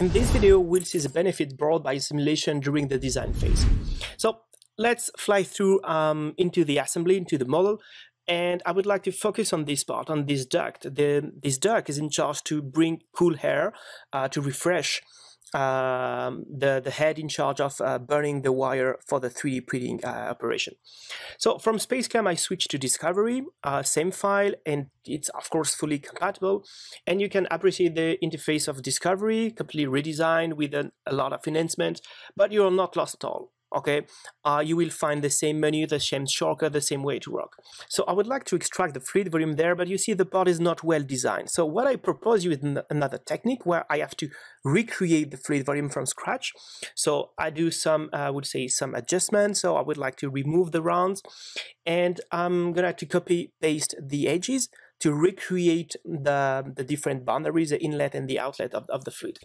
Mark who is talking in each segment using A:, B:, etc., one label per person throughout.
A: In this video, we'll see the benefit brought by simulation during the design phase. So let's fly through um, into the assembly, into the model, and I would like to focus on this part, on this duct. The, this duct is in charge to bring cool air, uh, to refresh um, the, the head in charge of uh, burning the wire for the 3D printing uh, operation. So from SpaceClaim, I switched to Discovery, uh, same file, and it's of course fully compatible. And you can appreciate the interface of Discovery, completely redesigned with a, a lot of enhancements, but you're not lost at all okay uh, you will find the same menu the same shortcut the same way to work. So I would like to extract the fluid volume there but you see the part is not well designed. So what I propose you is another technique where I have to recreate the fluid volume from scratch. So I do some I would say some adjustments. So I would like to remove the rounds and I'm gonna to copy paste the edges to recreate the, the different boundaries, the inlet and the outlet of, of the fluid.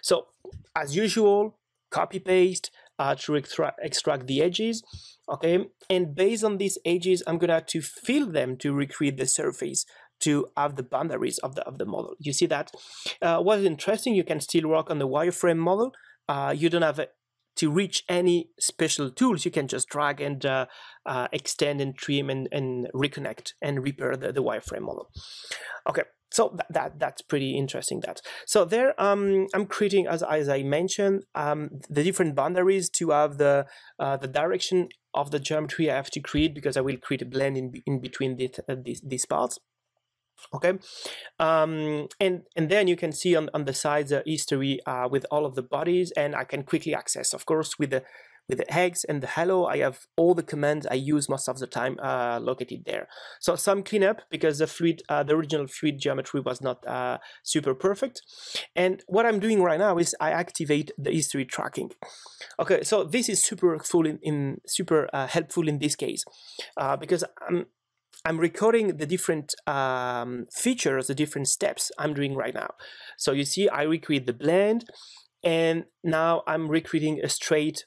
A: So as usual, copy paste, uh, to extra extract the edges okay? And based on these edges I'm gonna have to fill them to recreate the surface to have the boundaries of the of the model. You see that? Uh, what is interesting you can still work on the wireframe model. Uh, you don't have a, to reach any special tools. You can just drag and uh, uh, extend and trim and, and reconnect and repair the, the wireframe model. Okay so that, that that's pretty interesting that. So there um i'm creating as, as i mentioned um the different boundaries to have the uh, the direction of the geometry i have to create because i will create a blend in, in between the, uh, these, these parts. Okay? Um and and then you can see on, on the sides the history uh, with all of the bodies and i can quickly access of course with the with the eggs and the hello, I have all the commands I use most of the time uh, located there. So some cleanup because the fluid, uh, the original fluid geometry was not uh, super perfect. And what I'm doing right now is I activate the history tracking. Okay, so this is super helpful in, in super uh, helpful in this case uh, because I'm I'm recording the different um, features, the different steps I'm doing right now. So you see, I recreate the blend, and now I'm recreating a straight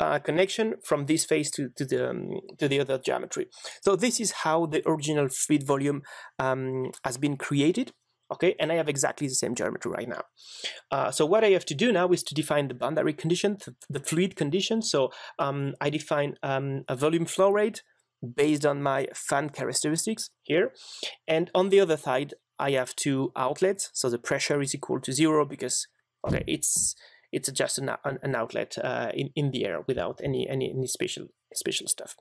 A: uh, connection from this face to, to the um, to the other geometry. So this is how the original fluid volume um, has been created. Okay, and I have exactly the same geometry right now. Uh, so what I have to do now is to define the boundary condition, the fluid condition. So um, I define um, a volume flow rate based on my fan characteristics here. And on the other side, I have two outlets. So the pressure is equal to zero because okay, it's it's just an, an outlet uh, in, in the air without any, any, any special, special stuff.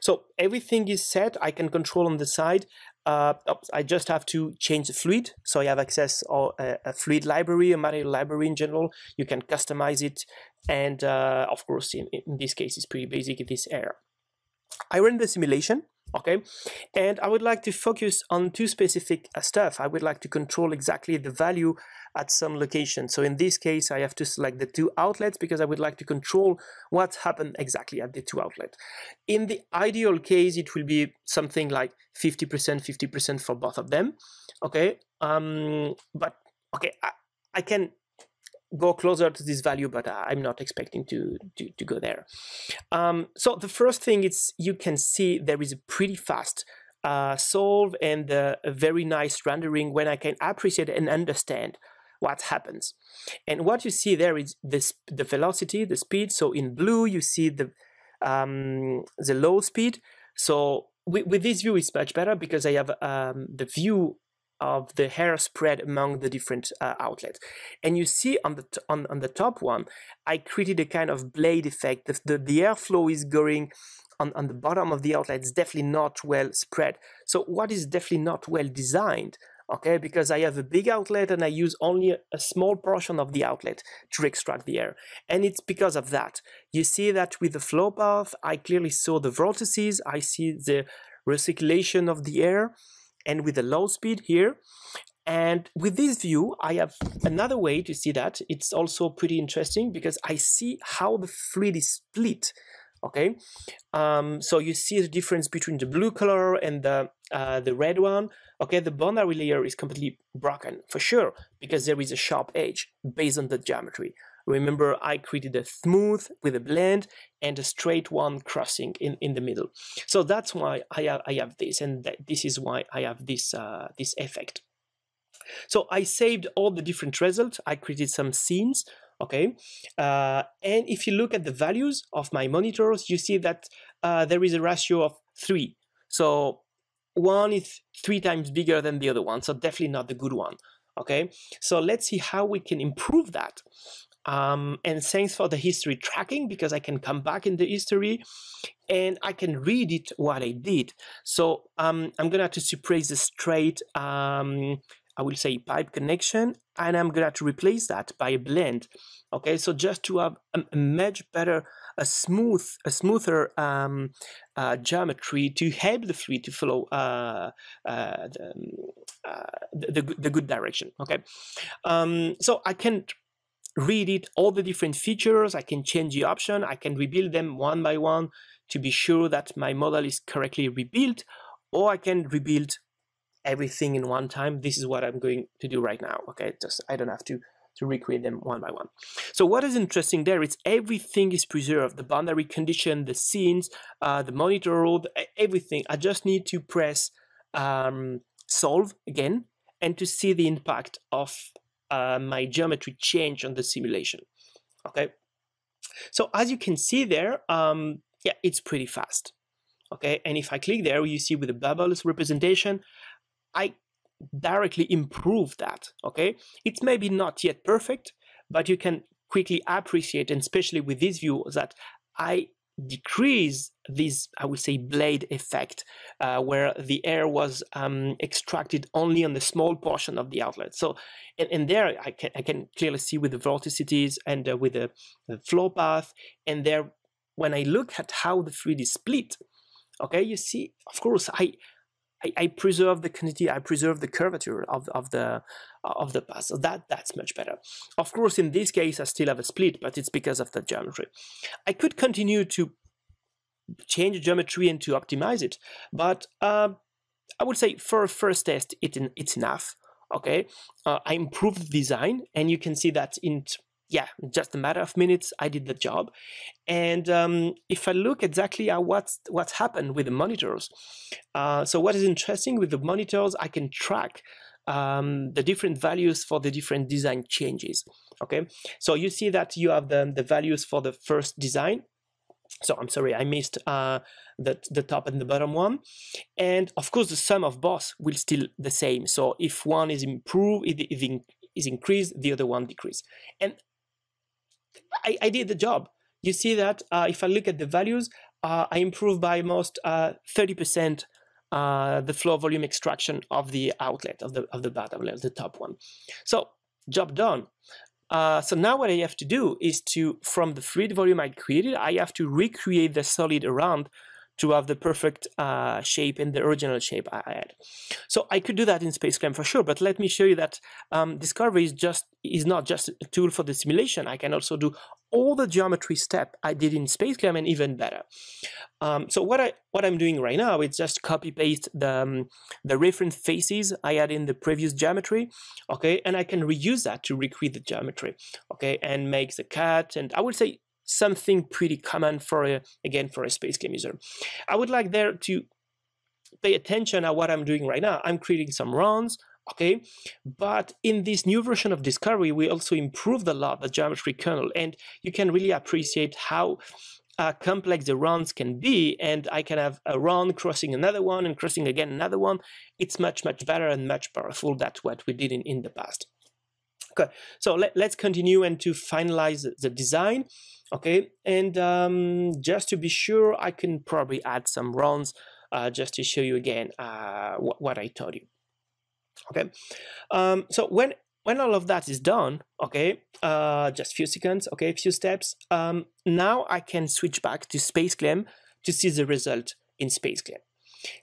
A: So everything is set. I can control on the side. Uh, I just have to change the fluid. So I have access to a, a fluid library, a material library in general. You can customize it. And uh, of course, in, in this case, it's pretty basic, this air. I run the simulation okay and I would like to focus on two specific uh, stuff I would like to control exactly the value at some location. So in this case I have to select the two outlets because I would like to control what happened exactly at the two outlets. In the ideal case it will be something like 50% 50% for both of them. Okay um but okay I, I can go closer to this value, but I'm not expecting to, to, to go there. Um, so the first thing is you can see there is a pretty fast uh, solve and uh, a very nice rendering when I can appreciate and understand what happens. And what you see there is this, the velocity, the speed. So in blue, you see the, um, the low speed. So with, with this view, it's much better because I have um, the view of the hair spread among the different uh, outlets. And you see on the on, on the top one, I created a kind of blade effect. The, the, the airflow is going on, on the bottom of the outlet. It's definitely not well spread. So what is definitely not well designed, okay, because I have a big outlet and I use only a, small portion of the outlet to extract the air. And it's because of that. You see that with the flow path, I clearly saw the vortices, I see the recirculation of the air, and with a low speed here. And with this view, I have another way to see that. It's also pretty interesting because I see how the fluid is split. Okay, um, so you see the difference between the blue color and the uh, the red one. Okay, the boundary layer is completely broken for sure because there is a sharp edge based on the geometry. Remember, I created a smooth with a blend and a straight one crossing in, in the middle. So that's why I have, I have this, and this is why I have this, uh, this effect. So I saved all the different results. I created some scenes, okay? Uh, and if you look at the values of my monitors, you see that uh, there is a ratio of three. So one is three times bigger than the other one, so definitely not the good one, okay? So let's see how we can improve that. Um, and thanks for the history tracking because I can come back in the history and I can read it what I did. So um, I'm gonna have to suppress the straight um, I will say pipe connection, and I'm going to replace that by a blend. Okay, so just to have a, much better, a smooth, a smoother um, uh, geometry to help the fluid to follow uh, uh, the, um, uh, the, the, the, good direction. Okay, um, so I can read it, all the different features, I can change the option, I can rebuild them one by one to be sure that my model is correctly rebuilt, or I can rebuild everything in one time. This is what I'm going to do right now. Okay, just I don't have to to recreate them one by one. So what is interesting there is everything is preserved, the boundary condition, the scenes, uh, the monitor road, everything. I just need to press um, solve again and to see the impact of uh, my geometry change on the simulation. Okay, so as you can see there, um, yeah, it's pretty fast. Okay, and if I click there, you see with the bubbles representation, I directly improve that. Okay, it's maybe not yet perfect, but you can quickly appreciate, and especially with this view, that I decrease this, I would say, blade effect, uh, where the air was um, extracted only on the small portion of the outlet. So, and, and there I can, I can clearly see with the vorticities and uh, with the, the flow path, and there, when I look at how the fluid is split, okay, you see, of course, I I, I preserve the continuity, I preserve the curvature of, of the of the path. So that that's much better. Of course, in this case, I still have a split, but it's because of the geometry. I could continue to change geometry and to optimize it, but uh, I would say for a first test, it it's enough. Okay, uh, I improved the design, and you can see that in yeah, just a matter of minutes, I did the job. And um, if I look exactly at what's what's happened with the monitors, uh, so what is interesting with the monitors, I can track um, the different values for the different design changes. Okay, so you see that you have the, the values for the first design. So I'm sorry, I missed uh, the, the top and the bottom one. And of course, the sum of both will still the same. So if one is improved, is increased, the other one decrease. And I, I did the job. You see that uh, if I look at the values, uh, I improved by almost 30% uh, uh, the flow volume extraction of the outlet of the of the bottom level, the top one. So job done. Uh, so now what I have to do is to, from the fluid volume I created, I have to recreate the solid around to have the perfect uh, shape in the original shape I had. So I could do that in SpaceClaim for sure, but let me show you that um, Discovery is just is not just a tool for the simulation. I can also do all the geometry step I did in SpaceClaim and even better. Um, so what I what I'm doing right now is just copy paste the um, the reference faces I had in the previous geometry, okay, and I can reuse that to recreate the geometry, okay, and make the cut. And I would say something pretty common for a, again for a SpaceClaim user. I would like there to pay attention at what I'm doing right now. I'm creating some runs, okay? But in this new version of Discovery, we also improved a lot the geometry kernel, and you can really appreciate how uh, complex the runs can be, and I can have a run crossing another one and crossing again another one. It's much, much better and much powerful. That's what we did in, in the past. Okay, so let, us continue and to finalize the design. Okay, and um, just to be sure, I can probably add some runs uh, just to show you again uh, what, what, I told you. Okay, um, so when when all of that is done, okay, uh, just few seconds, okay, a few steps. Um, now I can switch back to SpaceClaim to see the result in SpaceClaim.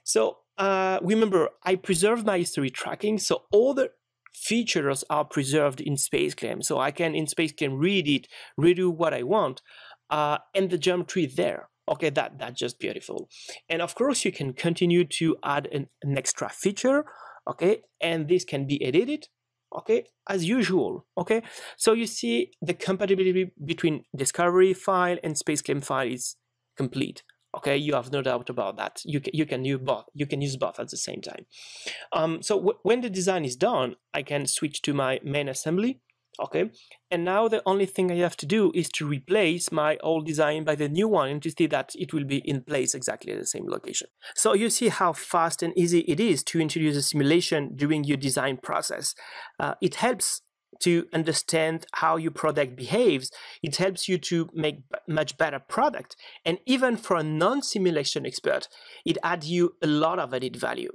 A: So uh, remember, I preserved my history tracking, so all the features are preserved in SpaceClaim. So I can in SpaceClaim read it, redo what I want, uh, and the geometry there. Okay, that that's just beautiful. And of course, you can continue to add an, an extra feature. Okay, and this can be edited. Okay, as usual. Okay, so you see the compatibility between Discovery file and SpaceClaim file is complete. Okay, you have no doubt about that. You can, you can use both. You can use both at the same time. Um, so when the design is done, I can switch to my main assembly. Okay, and now the only thing I have to do is to replace my old design by the new one and to see that it will be in place exactly at the same location. So you see how fast and easy it is to introduce a simulation during your design process. Uh, it helps to understand how your product behaves. It helps you to make much better product. And even for a non-simulation expert, it adds you a lot of added value.